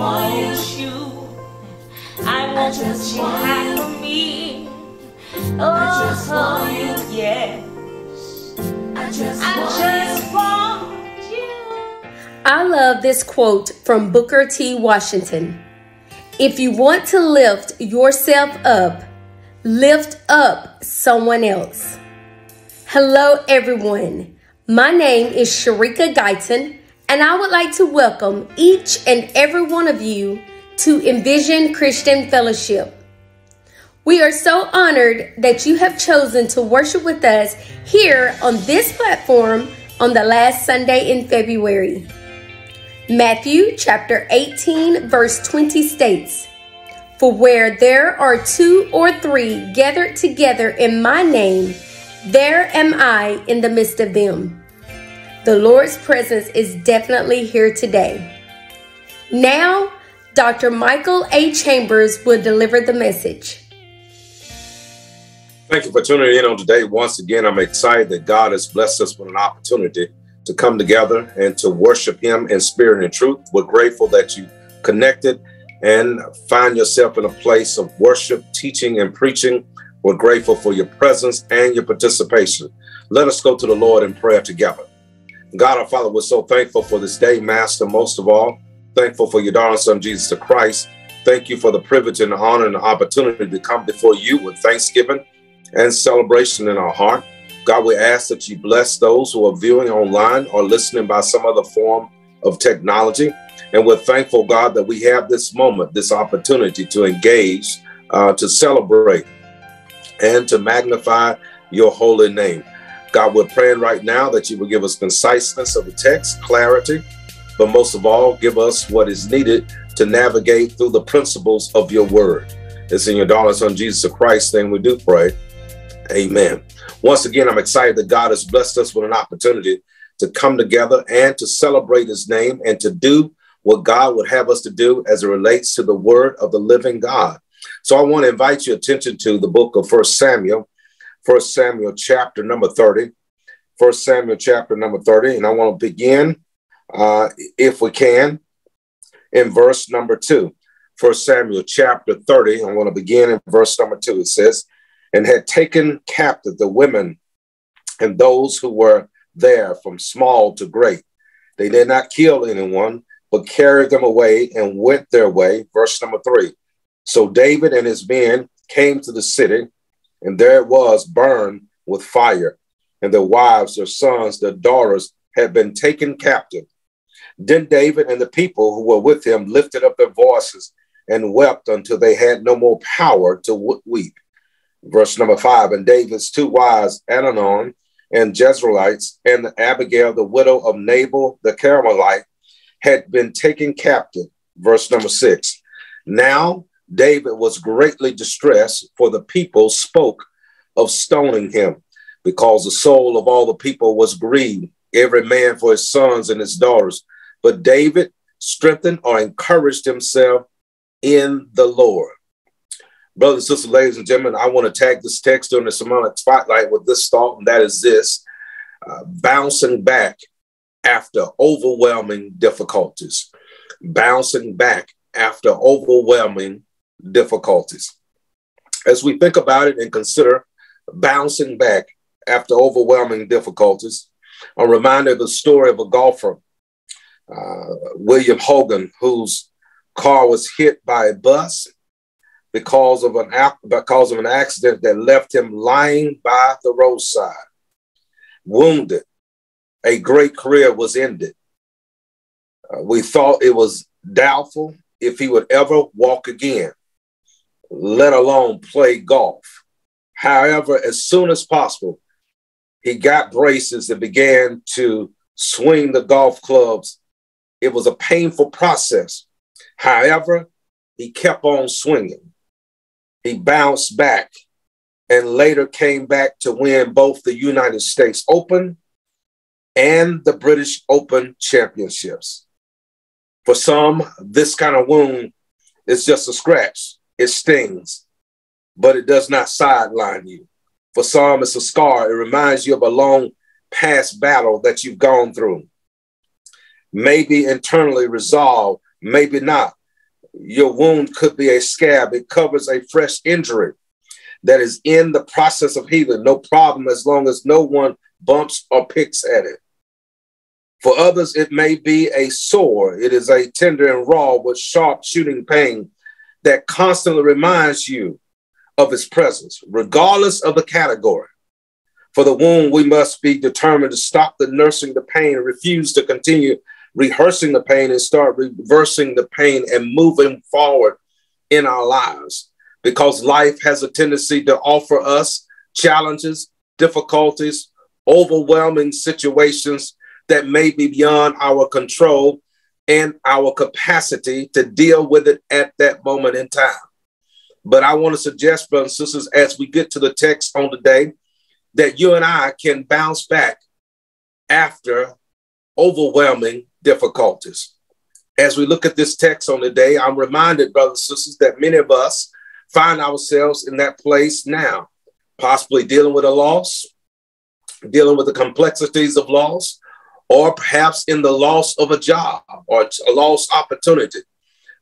all that you have me. Oh, yeah. I just, want you. I love this quote from Booker T. Washington. If you want to lift yourself up, lift up someone else. Hello, everyone. My name is Sharika Guyton, and I would like to welcome each and every one of you to Envision Christian Fellowship. We are so honored that you have chosen to worship with us here on this platform on the last Sunday in February. Matthew chapter 18, verse 20 states, For where there are two or three gathered together in my name, there am I in the midst of them. The Lord's presence is definitely here today. Now, Dr. Michael A. Chambers will deliver the message. Thank you for tuning in on today. Once again, I'm excited that God has blessed us with an opportunity to come together and to worship Him in spirit and truth. We're grateful that you connected and find yourself in a place of worship, teaching, and preaching. We're grateful for your presence and your participation. Let us go to the Lord in prayer together. God our Father, we're so thankful for this day, Master, most of all. Thankful for your darling Son, Jesus Christ. Thank you for the privilege and the honor and the opportunity to come before you with thanksgiving and celebration in our heart. God, we ask that you bless those who are viewing online or listening by some other form of technology. And we're thankful, God, that we have this moment, this opportunity to engage, uh, to celebrate, and to magnify your holy name. God, we're praying right now that you will give us conciseness of the text, clarity, but most of all, give us what is needed to navigate through the principles of your word. It's in your darling son Jesus Christ, name we do pray. Amen. Once again, I'm excited that God has blessed us with an opportunity to come together and to celebrate his name and to do what God would have us to do as it relates to the word of the living God. So I want to invite your attention to the book of First Samuel, First Samuel chapter number 30. First Samuel chapter number 30. And I want to begin, uh, if we can, in verse number two. First Samuel chapter 30. I want to begin in verse number two. It says, and had taken captive the women and those who were there from small to great. They did not kill anyone, but carried them away and went their way. Verse number three. So David and his men came to the city, and there it was burned with fire, and their wives, their sons, their daughters had been taken captive. Then David and the people who were with him lifted up their voices and wept until they had no more power to weep. Verse number five, and David's two wives, Ahinoam and Jezreelites, and Abigail, the widow of Nabal the Carmelite, had been taken captive. Verse number six. Now David was greatly distressed, for the people spoke of stoning him, because the soul of all the people was grieved, every man for his sons and his daughters. But David strengthened or encouraged himself in the Lord. Brothers sisters, ladies and gentlemen, I want to tag this text during amount of spotlight with this thought, and that is this uh, bouncing back after overwhelming difficulties. Bouncing back after overwhelming difficulties. As we think about it and consider bouncing back after overwhelming difficulties, I'm reminded of the story of a golfer, uh, William Hogan, whose car was hit by a bus because of an because of an accident that left him lying by the roadside, wounded. A great career was ended. Uh, we thought it was doubtful if he would ever walk again, let alone play golf. However, as soon as possible, he got braces and began to swing the golf clubs. It was a painful process. However, he kept on swinging. He bounced back and later came back to win both the United States Open and the British Open championships. For some, this kind of wound is just a scratch, it stings, but it does not sideline you. For some, it's a scar, it reminds you of a long past battle that you've gone through. Maybe internally resolved, maybe not. Your wound could be a scab. It covers a fresh injury that is in the process of healing. No problem as long as no one bumps or picks at it. For others, it may be a sore. It is a tender and raw with sharp shooting pain that constantly reminds you of his presence, regardless of the category. For the wound, we must be determined to stop the nursing the pain, refuse to continue rehearsing the pain, and start reversing the pain and moving forward in our lives. Because life has a tendency to offer us challenges, difficulties, overwhelming situations that may be beyond our control and our capacity to deal with it at that moment in time. But I want to suggest, brothers and sisters, as we get to the text on the day, that you and I can bounce back after overwhelming difficulties. As we look at this text on the day, I'm reminded, brothers and sisters, that many of us find ourselves in that place now, possibly dealing with a loss, dealing with the complexities of loss, or perhaps in the loss of a job or a lost opportunity,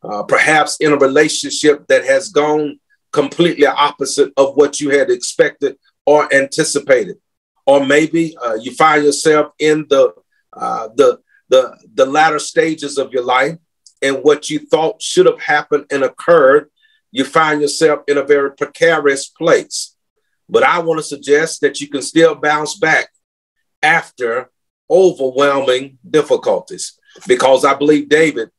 uh, perhaps in a relationship that has gone completely opposite of what you had expected or anticipated. Or maybe uh, you find yourself in the, uh, the, the, the latter stages of your life and what you thought should have happened and occurred, you find yourself in a very precarious place. But I want to suggest that you can still bounce back after overwhelming difficulties. Because I believe David,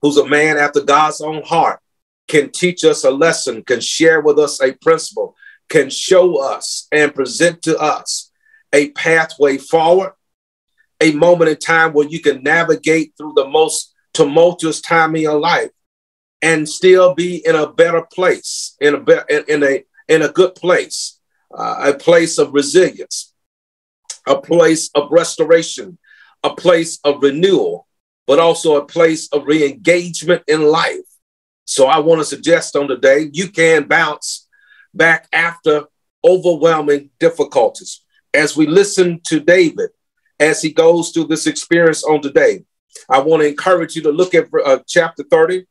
who's a man after God's own heart, can teach us a lesson, can share with us a principle, can show us and present to us a pathway forward, a moment in time where you can navigate through the most tumultuous time in your life and still be in a better place, in a be- in a in a good place, uh, a place of resilience, a place of restoration, a place of renewal, but also a place of re engagement in life. So I want to suggest on today, you can bounce back after overwhelming difficulties. As we listen to David, as he goes through this experience on today, I want to encourage you to look at uh, chapter 30.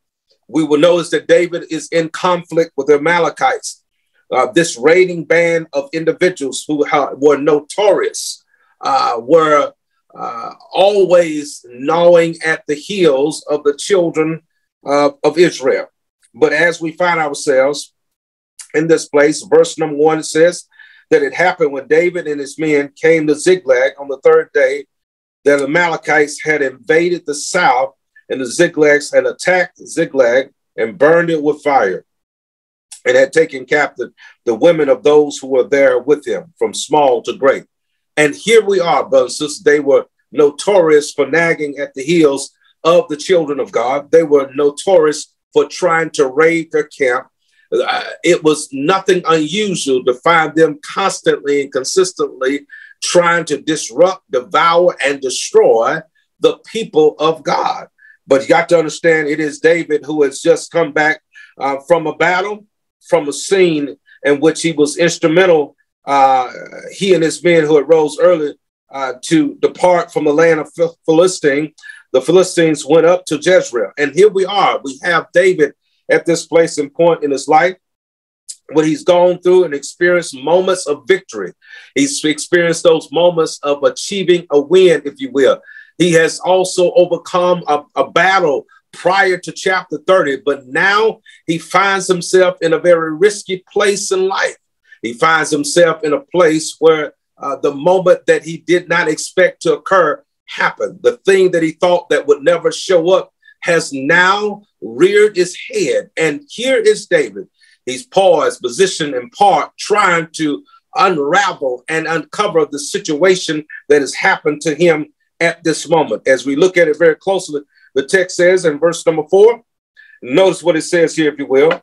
We will notice that David is in conflict with the Amalekites, uh, this raiding band of individuals who were notorious uh, were uh, always gnawing at the heels of the children uh, of Israel. But as we find ourselves in this place, verse number one says that it happened when David and his men came to Ziklag on the third day that the Amalekites had invaded the south, and the Ziglags had attacked Ziklag and burned it with fire, and had taken captive the women of those who were there with him, from small to great. And here we are, brothers and sisters. They were notorious for nagging at the heels of the children of God. They were notorious for trying to raid their camp. Uh, it was nothing unusual to find them constantly and consistently trying to disrupt, devour, and destroy the people of God. But you got to understand, it is David who has just come back uh, from a battle, from a scene in which he was instrumental uh, he and his men who had rose early uh, to depart from the land of Philistine, the Philistines went up to Jezreel. And here we are. We have David at this place and point in his life when he's gone through and experienced moments of victory. He's experienced those moments of achieving a win, if you will. He has also overcome a, a battle prior to chapter 30, but now he finds himself in a very risky place in life. He finds himself in a place where uh, the moment that he did not expect to occur happened. The thing that he thought that would never show up has now reared its head. And here is David. He's paused, positioned in part, trying to unravel and uncover the situation that has happened to him at this moment. As we look at it very closely, the text says in verse number four, notice what it says here, if you will.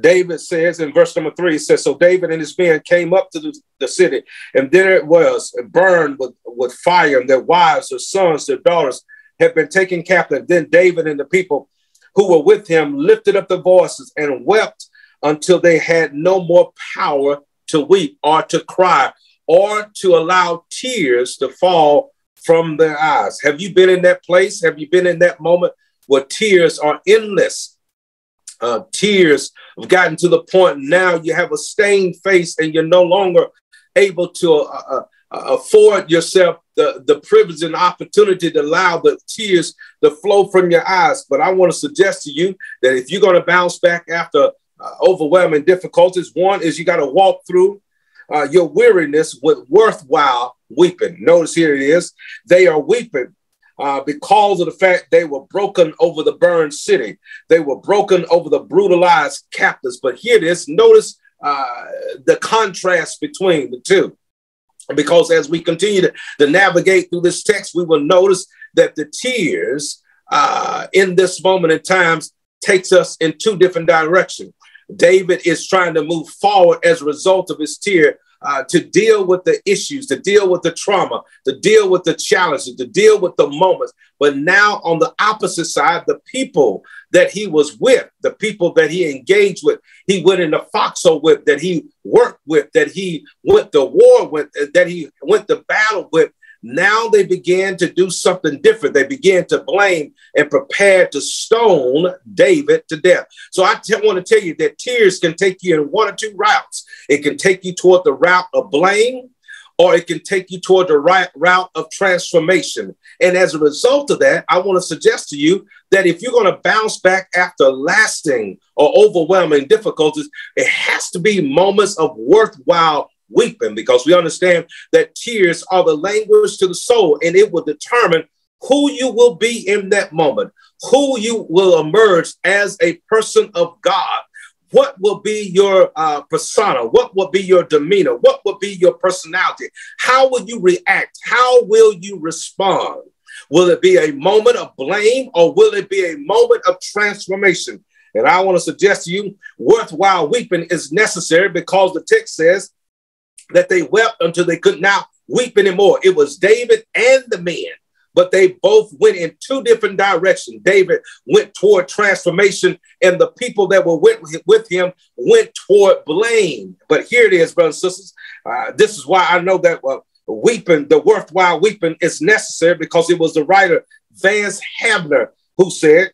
David says in verse number three, it says, So David and his men came up to the, the city, and there it was burned with, with fire, and their wives, their sons, their daughters had been taken captive. Then David and the people who were with him lifted up their voices and wept until they had no more power to weep or to cry or to allow tears to fall from their eyes. Have you been in that place? Have you been in that moment where tears are endless? Uh, tears have gotten to the point now you have a stained face and you're no longer able to uh, uh, uh, afford yourself the, the privilege and opportunity to allow the tears to flow from your eyes. But I want to suggest to you that if you're going to bounce back after uh, overwhelming difficulties, one is you got to walk through uh, your weariness with worthwhile weeping. Notice here it is. They are weeping uh, because of the fact they were broken over the burned city. They were broken over the brutalized captives. But here is. Notice uh, the contrast between the two. Because as we continue to, to, navigate through this text, we will notice that the tears uh, in this moment in times takes us in two different directions. David is trying to move forward as a result of his tear uh, to deal with the issues, to deal with the trauma, to deal with the challenges, to deal with the moments. But now, on the opposite side, the people that he was with, the people that he engaged with, he went in the foxhole with, that he worked with, that he went to war with, that he went to battle with, now they began to do something different. They began to blame and prepare to stone David to death. So I t- want to tell you that tears can take you in one or two routes. It can take you toward the route of blame, or it can take you toward the right route of transformation. And as a result of that, I want to suggest to you that if you're going to bounce back after lasting or overwhelming difficulties, it has to be moments of worthwhile weeping because we understand that tears are the language to the soul and it will determine who you will be in that moment, who you will emerge as a person of God. What will be your uh, persona? What will be your demeanor? What will be your personality? How will you react? How will you respond? Will it be a moment of blame or will it be a moment of transformation? And I want to suggest to you, worthwhile weeping is necessary because the text says that they wept until they could not weep anymore. It was David and the men, but they both went in two different directions. David went toward transformation, and the people that were with, with him went toward blame. But here it is, brothers and sisters. Uh, this is why I know that uh, weeping, the worthwhile weeping, is necessary because it was the writer Vance Havner who said,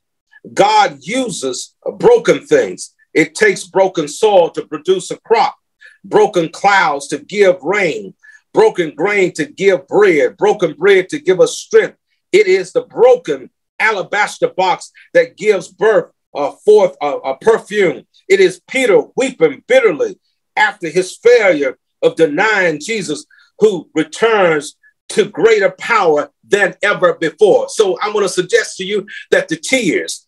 God uses broken things. It takes broken soil to produce a crop broken clouds to give rain, broken grain to give bread, broken bread to give us strength. It is the broken alabaster box that gives birth uh, forth a, a perfume. It is Peter weeping bitterly after his failure of denying Jesus, who returns to greater power than ever before. So I'm going to suggest to you that the tears,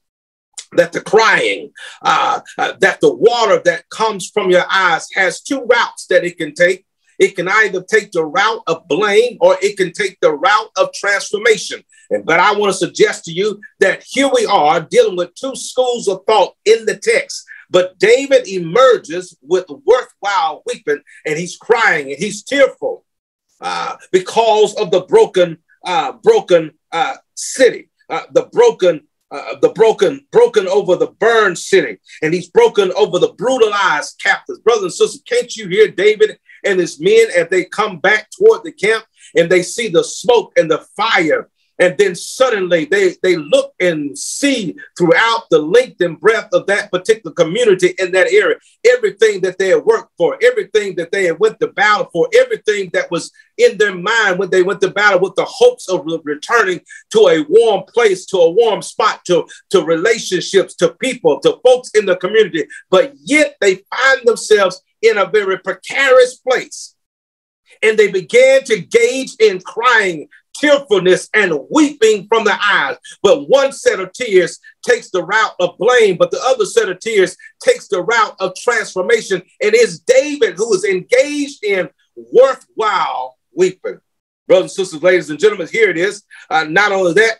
that the crying, uh, uh, that the water that comes from your eyes has two routes that it can take. It can either take the route of blame or it can take the route of transformation. But I want to suggest to you that here we are dealing with two schools of thought in the text. But David emerges with worthwhile weeping and he's crying and he's tearful uh, because of the broken, uh, broken uh, city, uh, the broken uh, the broken, broken over the burned city, and he's broken over the brutalized captives. Brothers and sisters, can't you hear David and his men as they come back toward the camp and they see the smoke and the fire and then suddenly they, they look and see throughout the length and breadth of that particular community in that area, everything that they had worked for, everything that they had went to battle for, everything that was in their mind when they went to battle with the hopes of returning to a warm place, to a warm spot, to, to relationships, to people, to folks in the community. But yet they find themselves in a very precarious place and they began to gauge in crying tearfulness and weeping from the eyes. But one set of tears takes the route of blame, but the other set of tears takes the route of transformation. And it's David who is engaged in worthwhile weeping. Brothers and sisters, ladies and gentlemen, here it is. Uh, not only that,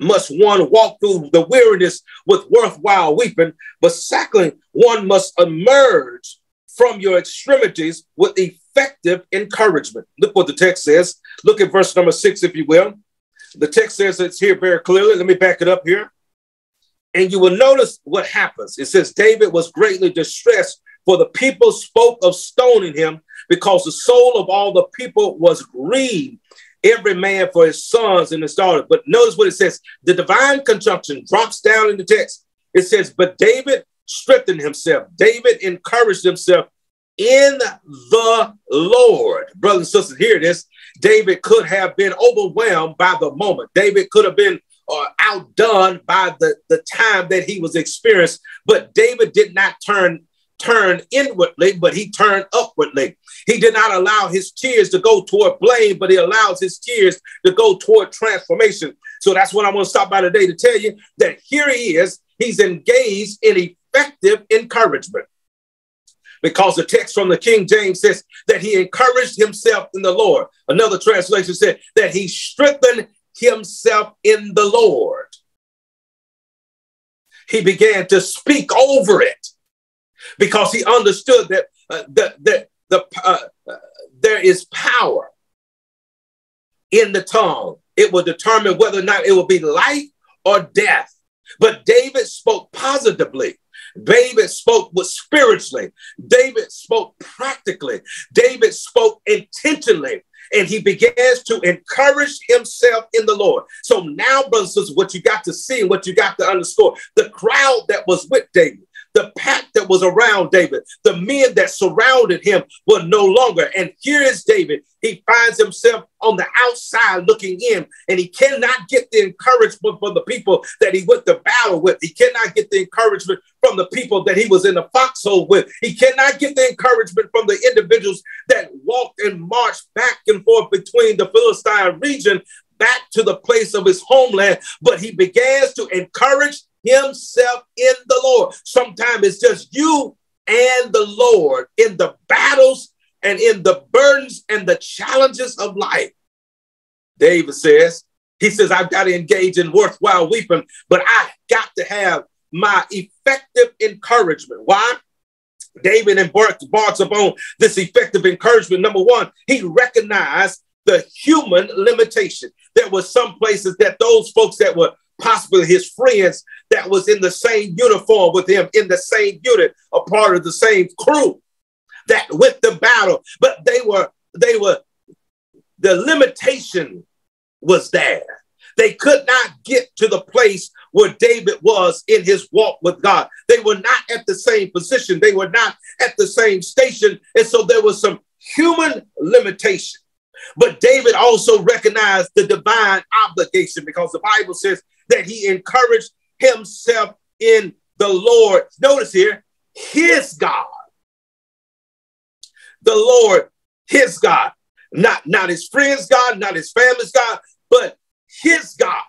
must one walk through the weariness with worthwhile weeping, but secondly, one must emerge from your extremities with effective encouragement. Look what the text says. Look at verse number six, if you will. The text says it's here very clearly. Let me back it up here. And you will notice what happens. It says, David was greatly distressed, for the people spoke of stoning him because the soul of all the people was grieved. every man for his sons and his daughters. But notice what it says the divine conjunction drops down in the text. It says, But David strengthened himself, David encouraged himself in the Lord. Brothers and sisters, hear this. David could have been overwhelmed by the moment. David could have been uh, outdone by the, the time that he was experienced, but David did not turn turn inwardly, but he turned upwardly. He did not allow his tears to go toward blame, but he allows his tears to go toward transformation. So that's what I want to stop by today to tell you that here he is. He's engaged in effective encouragement. Because the text from the King James says that he encouraged himself in the Lord. Another translation said that he strengthened himself in the Lord. He began to speak over it because he understood that uh, the, the, the, uh, uh, there is power in the tongue. It will determine whether or not it will be life or death. But David spoke positively. David spoke with spiritually. David spoke practically. David spoke intentionally. And he begins to encourage himself in the Lord. So now, brothers what you got to see and what you got to underscore the crowd that was with David, the pack that was around David, the men that surrounded him were no longer. And here is David. He finds himself on the outside looking in, and he cannot get the encouragement from the people that he went to battle with. He cannot get the encouragement from the people that he was in the foxhole with. He cannot get the encouragement from the individuals that walked and marched back and forth between the Philistine region back to the place of his homeland, but he begins to encourage himself in the Lord. Sometimes it's just you and the Lord in the battles and in the burdens and the challenges of life. David says, he says, I've got to engage in worthwhile weeping, but I got to have my effective encouragement. Why? David embarks, upon this effective encouragement. Number one, he recognized the human limitation. There were some places that those folks that were possibly his friends that was in the same uniform with him, in the same unit, a part of the same crew that went the battle, but they were, they were, the limitation was there. They could not get to the place where David was in his walk with God. They were not at the same position. They were not at the same station. And so there was some human limitation. But David also recognized the divine obligation because the Bible says that he encouraged himself in the Lord. Notice here, his God. The Lord, his God. Not, not his friend's God, not his family's God, but his God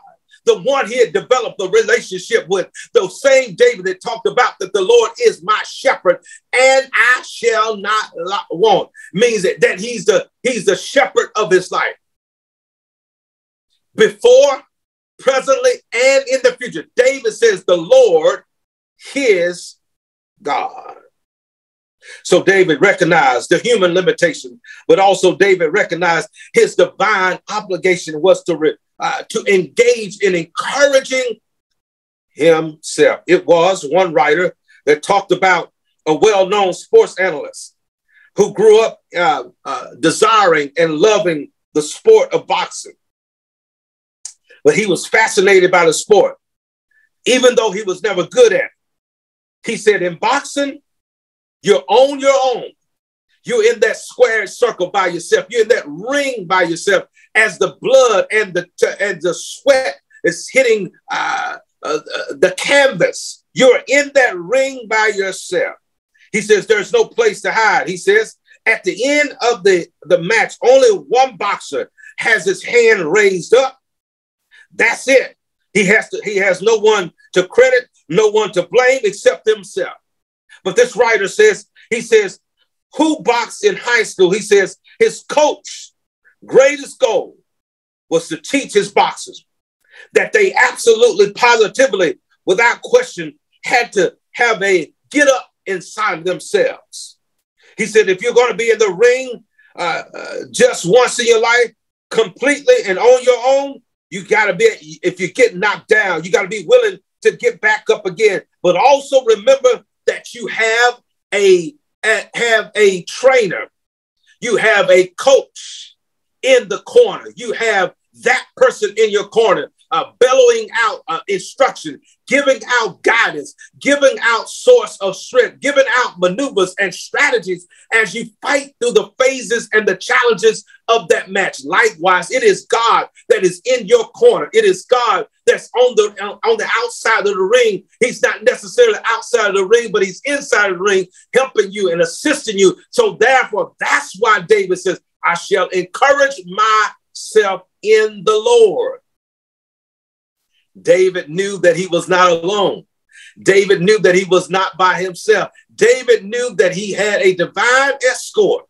the one he had developed a relationship with. The same David that talked about that the Lord is my shepherd and I shall not want means that, that he's the he's the shepherd of his life. Before presently and in the future. David says, The Lord, his God. So David recognized the human limitation, but also David recognized his divine obligation was to, re, uh, to engage in encouraging himself. It was one writer that talked about a well known sports analyst who grew up uh, uh, desiring and loving the sport of boxing but he was fascinated by the sport, even though he was never good at it. He said, in boxing, you're on your own. You're in that square circle by yourself. You're in that ring by yourself as the blood and the and the sweat is hitting uh, uh, uh, the canvas. You're in that ring by yourself. He says there's no place to hide. He says at the end of the, the match, only one boxer has his hand raised up that's it. He has to, he has no one to credit, no one to blame except himself. But this writer says, he says, who boxed in high school? He says his coach, greatest goal was to teach his boxers that they absolutely positively, without question, had to have a get up inside themselves. He said, if you're going to be in the ring uh, uh, just once in your life, completely and on your own, you got to be, if you get knocked down, you got to be willing to get back up again. But also remember that you have a, a have a trainer, you have a coach, in the corner. You have that person in your corner uh, bellowing out uh, instruction, giving out guidance, giving out source of strength, giving out maneuvers and strategies as you fight through the phases and the challenges of that match. Likewise, it is God that is in your corner. It is God that's on the on the outside of the ring. He's not necessarily outside of the ring, but he's inside of the ring, helping you and assisting you. So therefore, that's why David says, "I shall encourage myself in the Lord." David knew that he was not alone. David knew that he was not by himself. David knew that he had a divine escort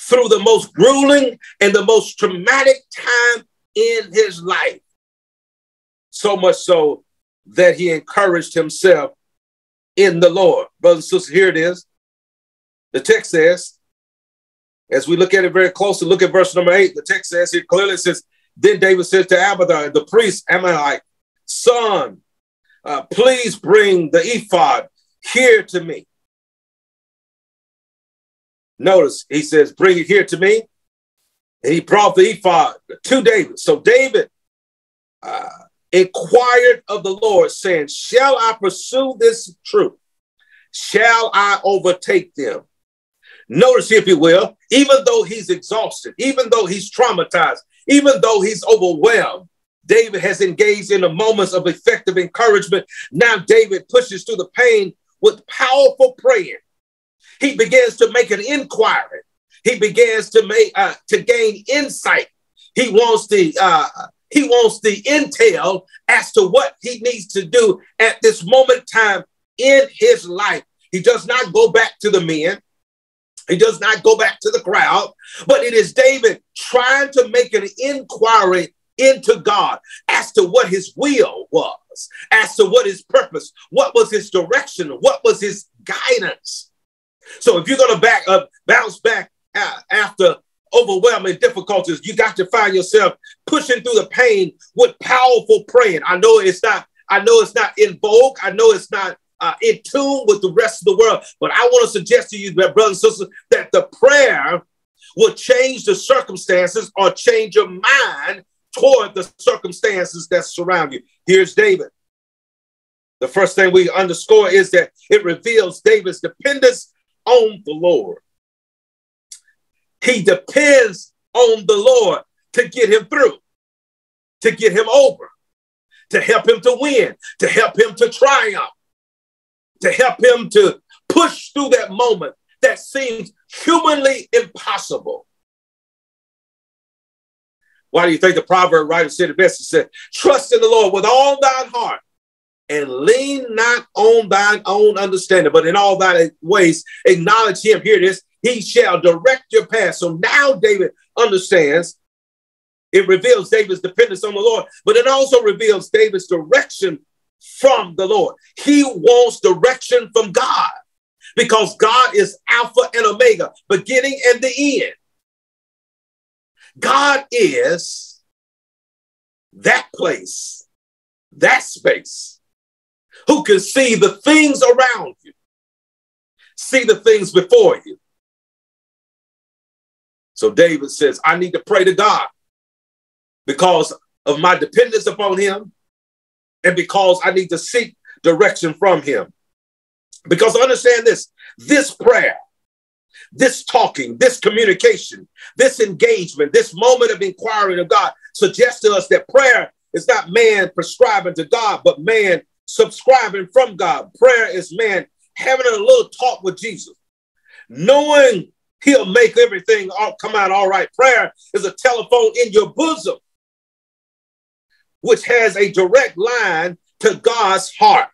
through the most grueling and the most traumatic time in his life. So much so that he encouraged himself in the Lord. Brothers and sisters, here it is. The text says, as we look at it very closely, look at verse number eight. The text says here clearly says, then David says to Abiathar, the priest, Ahimelech, son, uh, please bring the ephod here to me. Notice he says, bring it here to me. And he brought the ephod to David. So David uh, inquired of the Lord, saying, Shall I pursue this truth? Shall I overtake them? Notice, if you will, even though he's exhausted, even though he's traumatized, even though he's overwhelmed, David has engaged in the moments of effective encouragement. Now David pushes through the pain with powerful prayer. He begins to make an inquiry. He begins to make uh, to gain insight. He wants the uh, he wants the intel as to what he needs to do at this moment time in his life. He does not go back to the men. He does not go back to the crowd, but it is David trying to make an inquiry into God as to what his will was, as to what his purpose, what was his direction, what was his guidance. So if you're going to back up, bounce back uh, after overwhelming difficulties, you got to find yourself pushing through the pain with powerful praying. I know it's not, I know it's not in vogue. I know it's not uh, in tune with the rest of the world. But I want to suggest to you, that, brothers and sisters, that the prayer will change the circumstances or change your mind toward the circumstances that surround you. Here's David. The first thing we underscore is that it reveals David's dependence on the Lord. He depends on the Lord to get him through, to get him over, to help him to win, to help him to triumph to help him to push through that moment that seems humanly impossible. Why do you think the proverb writer said it best? He said, Trust in the Lord with all thine heart and lean not on thine own understanding, but in all thy ways acknowledge him. Here it is. He shall direct your path. So now David understands. It reveals David's dependence on the Lord, but it also reveals David's direction from the Lord. He wants direction from God because God is Alpha and Omega, beginning and the end. God is that place, that space, who can see the things around you, see the things before you. So David says, I need to pray to God because of my dependence upon him and because I need to seek direction from him. Because understand this this prayer, this talking, this communication, this engagement, this moment of inquiring of God suggests to us that prayer is not man prescribing to God, but man subscribing from God. Prayer is man having a little talk with Jesus, knowing he'll make everything all, come out all right. Prayer is a telephone in your bosom which has a direct line to God's heart.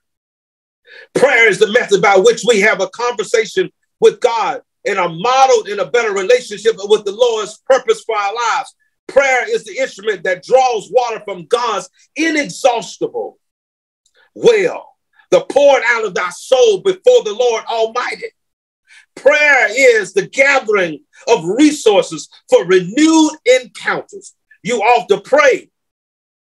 Prayer is the method by which we have a conversation with God and are modeled in a better relationship with the Lord's purpose for our lives. Prayer is the instrument that draws water from God's inexhaustible well, the pouring out of thy soul before the Lord Almighty. Prayer is the gathering of resources for renewed encounters. You ought to pray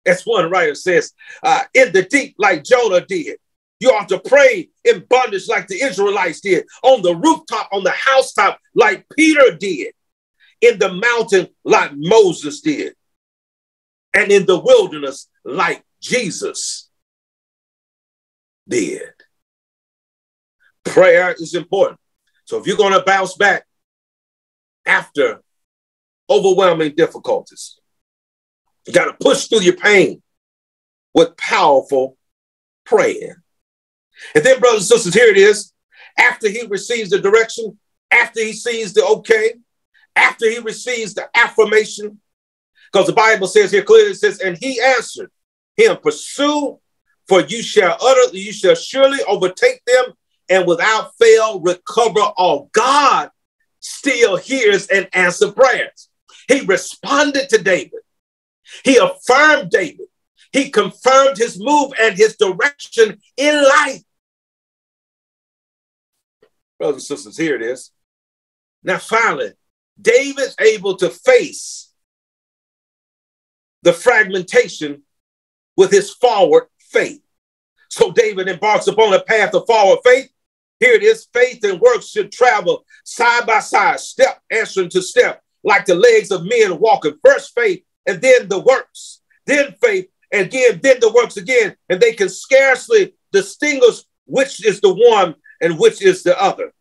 as one writer says, uh, in the deep, like Jonah did. You ought to pray in bondage like the Israelites did, on the rooftop, on the housetop, like Peter did. in the mountain like Moses did, and in the wilderness like Jesus did. Prayer is important. So if you're going to bounce back after overwhelming difficulties, you got to push through your pain with powerful praying. And then, brothers and sisters, here it is. After he receives the direction, after he sees the okay, after he receives the affirmation, because the Bible says here clearly it says, and he answered him, pursue, for you shall utter, you shall surely overtake them and without fail recover all. God still hears and answers prayers. He responded to David. He affirmed David. He confirmed his move and his direction in life. Brothers and sisters, here it is. Now, finally, David's able to face the fragmentation with his forward faith. So David embarks upon a path of forward faith. Here it is faith and works should travel side by side, step answering to step, like the legs of men walking. First faith and then the works, then faith, and again, then the works again. And they can scarcely distinguish which is the one and which is the other.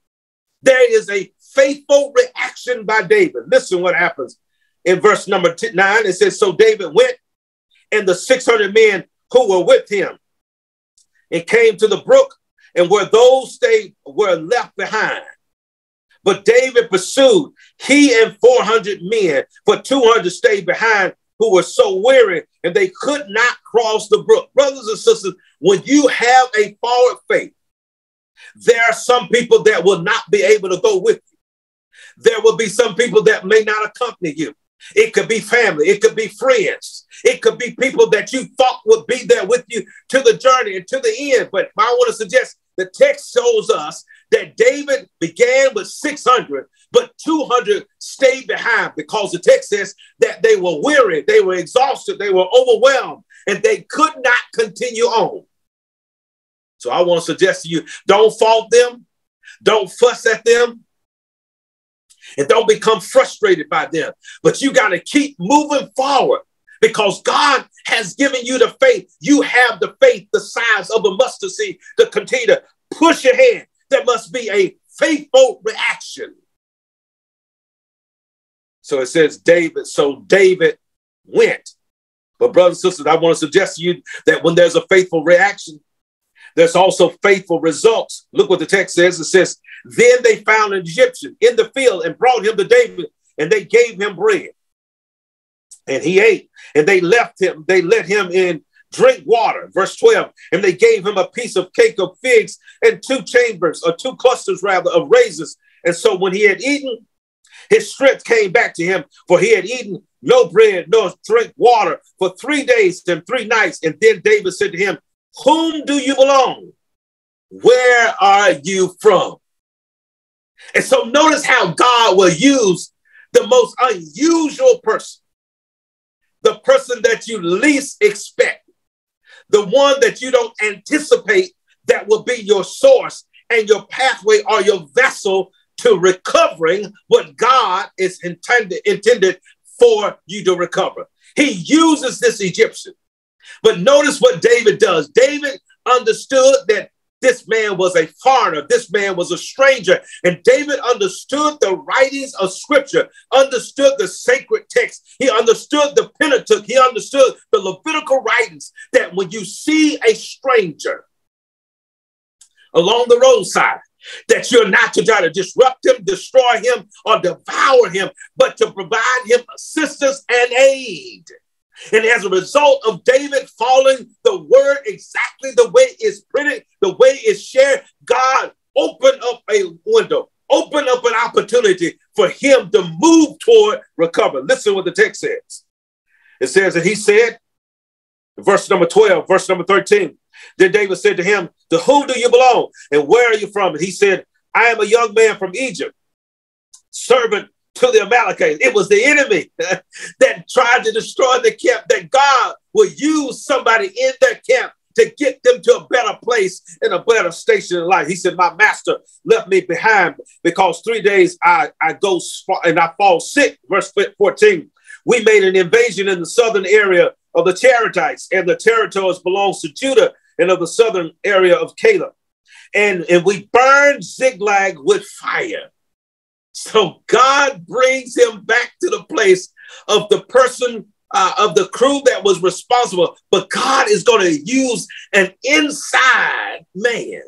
There is a faithful reaction by David. Listen what happens in verse number t- nine. It says, So David went and the 600 men who were with him and came to the brook and where those stayed were left behind. But David pursued, he and 400 men, for 200 stayed behind who were so weary and they could not cross the brook. Brothers and sisters, when you have a forward faith, there are some people that will not be able to go with you. There will be some people that may not accompany you. It could be family, it could be friends, it could be people that you thought would be there with you to the journey and to the end. But I want to suggest the text shows us that David began with 600, but 200 stayed behind because the text says that they were weary, they were exhausted, they were overwhelmed, and they could not continue on. So I want to suggest to you don't fault them, don't fuss at them, and don't become frustrated by them. But you got to keep moving forward because God has given you the faith. You have the faith the size of a mustard seed to continue to push ahead. There must be a faithful reaction. So it says David. So David went. But, brothers and sisters, I want to suggest to you that when there's a faithful reaction, there's also faithful results. Look what the text says. It says, Then they found an Egyptian in the field and brought him to David, and they gave him bread. And he ate, and they left him, they let him in drink water. Verse 12. And they gave him a piece of cake of figs and two chambers, or two clusters rather, of raisins. And so when he had eaten, his strength came back to him, for he had eaten no bread, nor drink water for three days and three nights. And then David said to him, whom do you belong? Where are you from? And so notice how God will use the most unusual person, the person that you least expect, the one that you don't anticipate that will be your source and your pathway or your vessel to recovering what God is intended, intended for you to recover. He uses this Egyptian but notice what David does. David understood that this man was a foreigner, this man was a stranger, and David understood the writings of scripture, understood the sacred text, he understood the Pentateuch, he understood the Levitical writings that when you see a stranger along the roadside, that you're not to try to disrupt him, destroy him, or devour him, but to provide him assistance and aid. And as a result of David following the word exactly the way it's printed, the way it's shared, God opened up a window, opened up an opportunity for him to move toward recover. Listen what the text says. It says that he said, verse number 12, verse number 13. Then David said to him, To whom do you belong? And where are you from? And he said, I am a young man from Egypt, servant to the Amalekites. It was the enemy that tried to destroy the camp, that God would use somebody in their camp to get them to a better place and a better station in life. He said, My master left me behind because three days I, I go and I fall sick. Verse 14. We made an invasion in the southern area of the Cherethites, and the territories belongs to Judah and of the southern area of Caleb. And, and we burned Ziklag with fire. So God brings him back to the place of the person uh, of the crew that was responsible, but God is going to use an inside man,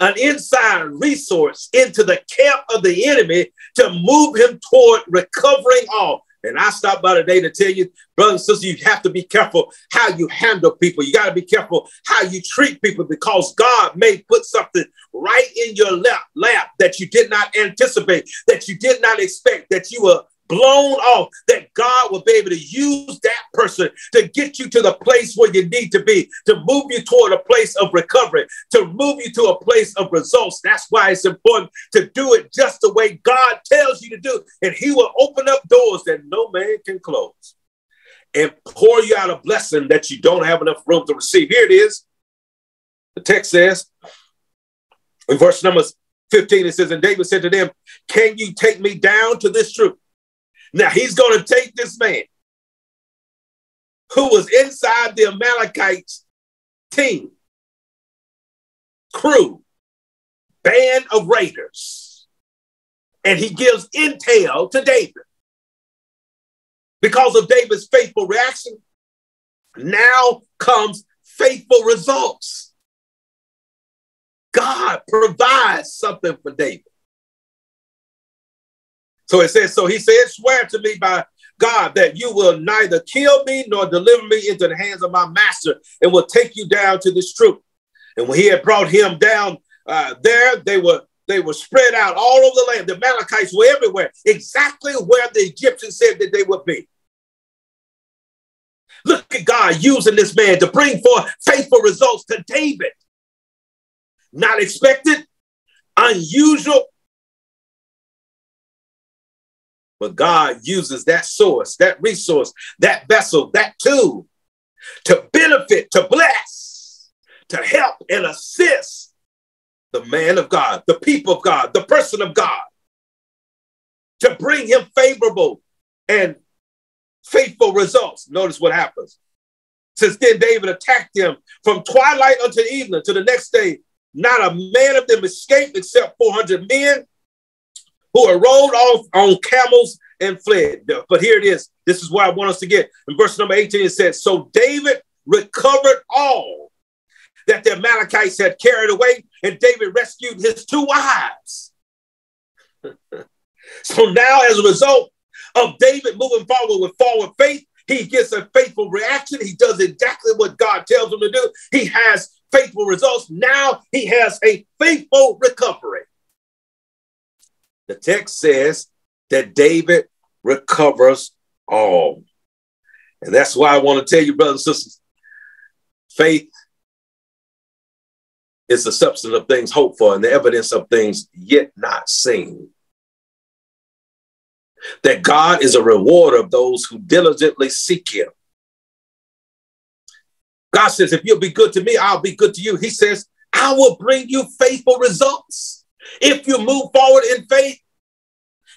an inside resource into the camp of the enemy to move him toward recovering all. And I stopped by today to tell you, brothers and you have to be careful how you handle people. You got to be careful how you treat people because God may put something right in your lap, lap that you did not anticipate, that you did not expect, that you were blown off, that God will be able to use that person to get you to the place where you need to be, to move you toward a place of recovery, to move you to a place of results. That's why it's important to do it just the way God tells you to do. And He will open up doors that no man can close and pour you out a blessing that you don't have enough room to receive. Here it is. The text says in verse number 15, it says, And David said to them, Can you take me down to this troop? Now he's going to take this man who was inside the Amalekites team, crew, band of raiders, and he gives intel to David. Because of David's faithful reaction, now comes faithful results. God provides something for David. So it says, so he said, swear to me by God that you will neither kill me nor deliver me into the hands of my master and will take you down to this troop. And when he had brought him down uh, there, they were they were spread out all over the land. The Amalekites were everywhere, exactly where the Egyptians said that they would be. Look at God using this man to bring forth faithful results to David. Not expected, unusual, But God uses that source, that resource, that vessel, that tool to benefit, to bless, to help and assist the man of God, the people of God, the person of God, to bring him favorable and faithful results. Notice what happens. Since then, David attacked them from twilight until evening to the next day. Not a man of them escaped except 400 men who had rolled off on camels and fled. But here it is. This is where I want us to get. In verse number 18, it says, So David recovered all that the Amalekites had carried away, and David rescued his two wives. so now, as a result of David moving forward with forward faith, he gets a faithful reaction. He does exactly what God tells him to do. He has faithful results. Now he has a faithful recovery. The text says that David recovers all. And that's why I want to tell you, brothers and sisters, faith is the substance of things hoped for and the evidence of things yet not seen. That God is a rewarder of those who diligently seek him. God says, if you'll be good to me, I'll be good to you. He says, I will bring you faithful results. If you move forward in faith,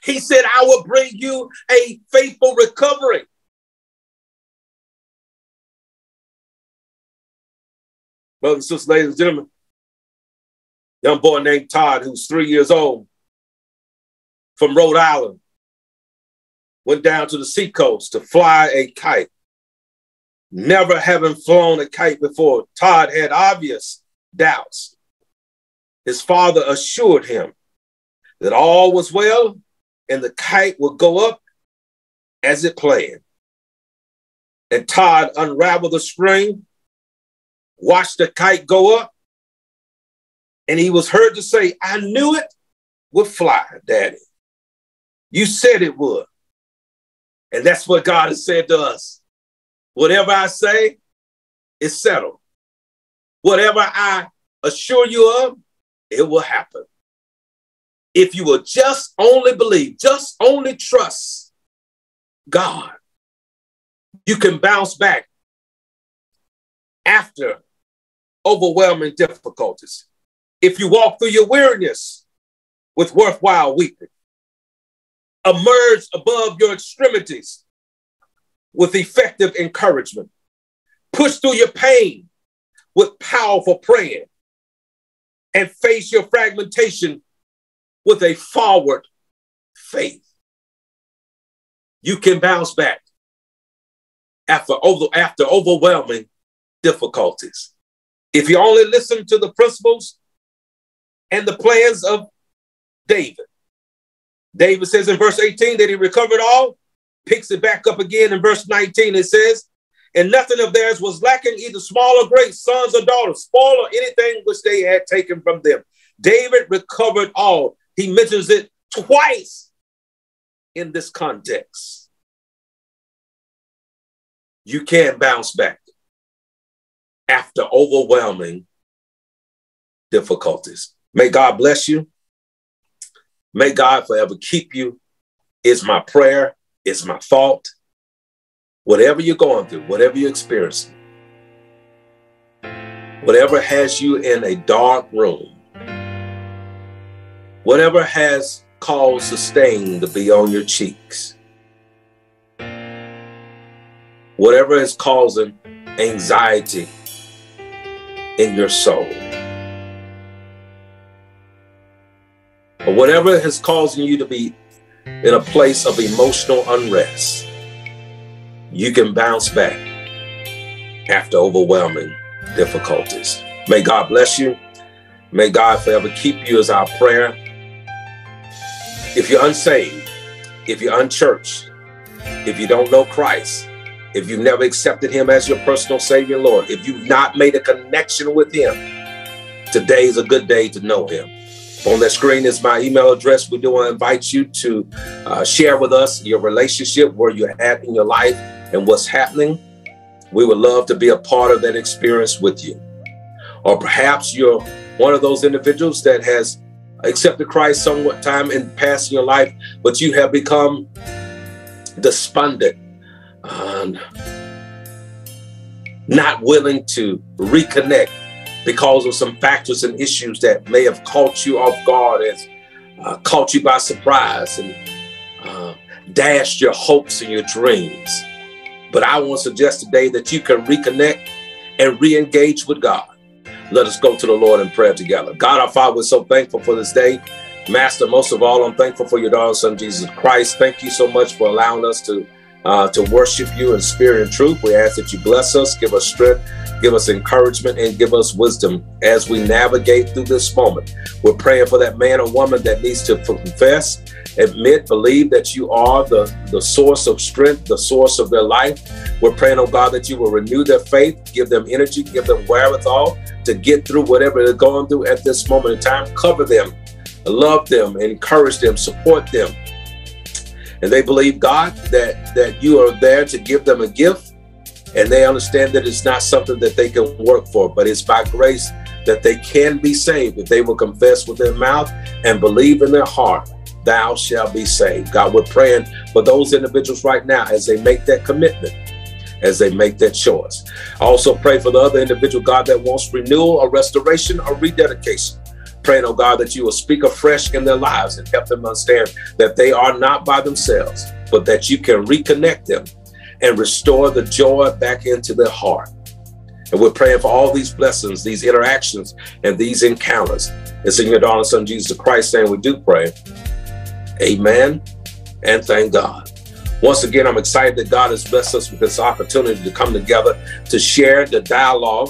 he said, I will bring you a faithful recovery. Brothers and sisters, ladies and gentlemen, young boy named Todd, who's three years old, from Rhode Island, went down to the seacoast to fly a kite. Never having flown a kite before, Todd had obvious doubts. His father assured him that all was well and the kite would go up as it planned. And Todd unraveled the string, watched the kite go up, and he was heard to say, I knew it would fly, Daddy. You said it would. And that's what God has said to us. Whatever I say is settled. Whatever I assure you of, it will happen. If you will just only believe, just only trust God, you can bounce back after overwhelming difficulties. If you walk through your weariness with worthwhile weeping, emerge above your extremities with effective encouragement, push through your pain with powerful praying, and face your fragmentation with a forward faith. You can bounce back after, over, after overwhelming difficulties. If you only listen to the principles and the plans of David, David says in verse 18 that he recovered all, picks it back up again in verse 19. It says, and nothing of theirs was lacking, either small or great, sons or daughters, spoil or anything which they had taken from them. David recovered all. He mentions it twice in this context. You can bounce back after overwhelming difficulties. May God bless you. May God forever keep you, is my prayer, is my thought. Whatever you're going through, whatever you're experiencing, whatever has you in a dark room, whatever has caused the stain to be on your cheeks, whatever is causing anxiety in your soul. Or whatever is causing you to be in a place of emotional unrest, you can bounce back after overwhelming difficulties. May God bless you. May God forever keep you as our prayer. If you're unsaved, if you're unchurched, if you don't know Christ, if you've never accepted him as your personal Savior, Lord, if you've not made a connection with him, today is a good day to know him. On the screen is my email address. We do want to invite you to uh, share with us your relationship, where you're at in your life, and what's happening. We would love to be a part of that experience with you. Or perhaps you're one of those individuals that has accepted Christ somewhat time in past in your life, but you have become despondent um, not willing to reconnect because of some factors and issues that may have caught you off guard and uh, caught you by surprise and uh, dashed your hopes and your dreams. But I want to suggest today that you can reconnect and re engage with God. Let us go to the Lord in prayer together. God, our Father, we're so thankful for this day. Master, most of all, I'm thankful for your darling son, Jesus Christ. Thank you so much for allowing us to uh, to worship you in spirit and truth. We ask that you bless us, give us strength, give us encouragement, and give us wisdom as we navigate through this moment. We're praying for that man or woman that needs to confess, admit, believe that you are the, the source of strength, the source of their life. We're praying, oh God, that you will renew their faith, give them energy, give them wherewithal to get through whatever they're going through at this moment in time. Cover them, love them, encourage them, support them and they believe God that that you are there to give them a gift. And they understand that it's not something that they can work for but it's by grace that they can be saved. If they will confess with their mouth and believe in their heart thou shalt be saved. God we're praying for those individuals right now as they make that commitment as they make that choice. I also pray for the other individual god that wants renewal or restoration or rededication praying, oh God, that you will speak afresh in their lives and help them understand that they are not by themselves, but that you can reconnect them and restore the joy back into their heart. And we're praying for all these blessings, these interactions, and these encounters. It's in your darling son, Jesus Christ, saying we do pray. Amen. And thank God. Once again, I'm excited that God has blessed us with this opportunity to come together to share the dialogue,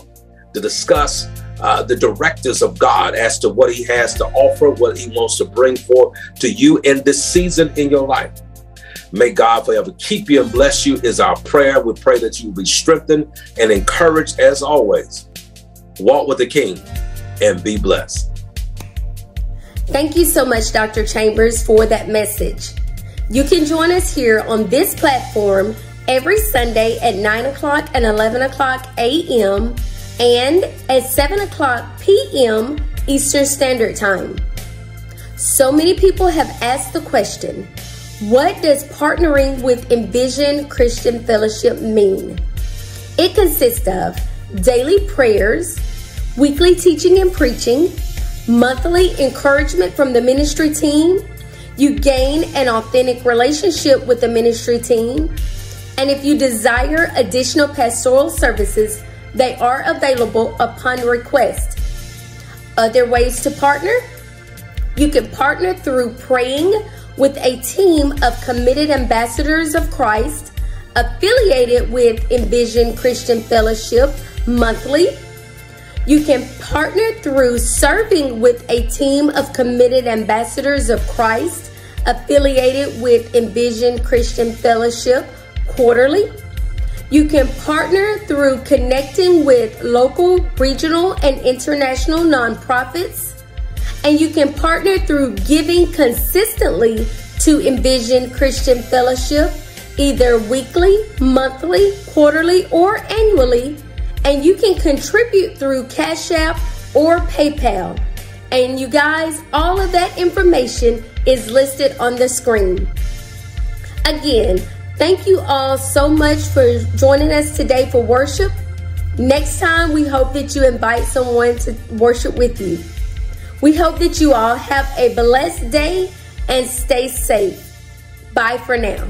to discuss uh, the directives of God as to what He has to offer, what He wants to bring forth to you in this season in your life. May God forever keep you and bless you, is our prayer. We pray that you be strengthened and encouraged as always. Walk with the King and be blessed. Thank you so much, Dr. Chambers, for that message. You can join us here on this platform every Sunday at 9 o'clock and 11 o'clock a.m and at 7 o'clock p.m. Eastern Standard Time. So many people have asked the question what does partnering with Envision Christian Fellowship mean? It consists of daily prayers, weekly teaching and preaching, monthly encouragement from the ministry team. You gain an authentic relationship with the ministry team. And if you desire additional pastoral services, they are available upon request. Other ways to partner you can partner through praying with a team of committed ambassadors of Christ affiliated with Envision Christian Fellowship monthly. You can partner through serving with a team of committed ambassadors of Christ affiliated with Envision Christian Fellowship quarterly. You can partner through connecting with local, regional, and international nonprofits. And you can partner through giving consistently to Envision Christian Fellowship, either weekly, monthly, quarterly, or annually. And you can contribute through Cash App or PayPal. And you guys, all of that information is listed on the screen. Again, thank you all so much for joining us today for worship. Next time, we hope that you invite someone to worship with you. We hope that you all have a blessed day and stay safe. Bye for now.